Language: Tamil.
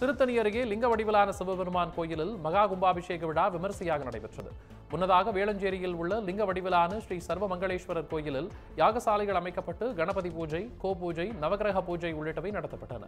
திருத்தணி அருகே லிங்க வடிவிலான சிவபெருமான் கோயிலில் மகா கும்பாபிஷேக விழா விமரிசையாக நடைபெற்றது. முன்னதாக வேளஞ்சேரியில் உள்ள லிங்க வடிவிலான ஸ்ரீ சர்வமங்களேஸ்வரர் கோயிலில் யாகசாலைகள் அமைக்கப்பட்டு கணபதி பூஜை கோ பூஜை நவகிரக பூஜை உள்ளிட்டவை நடத்தப்பட்டன.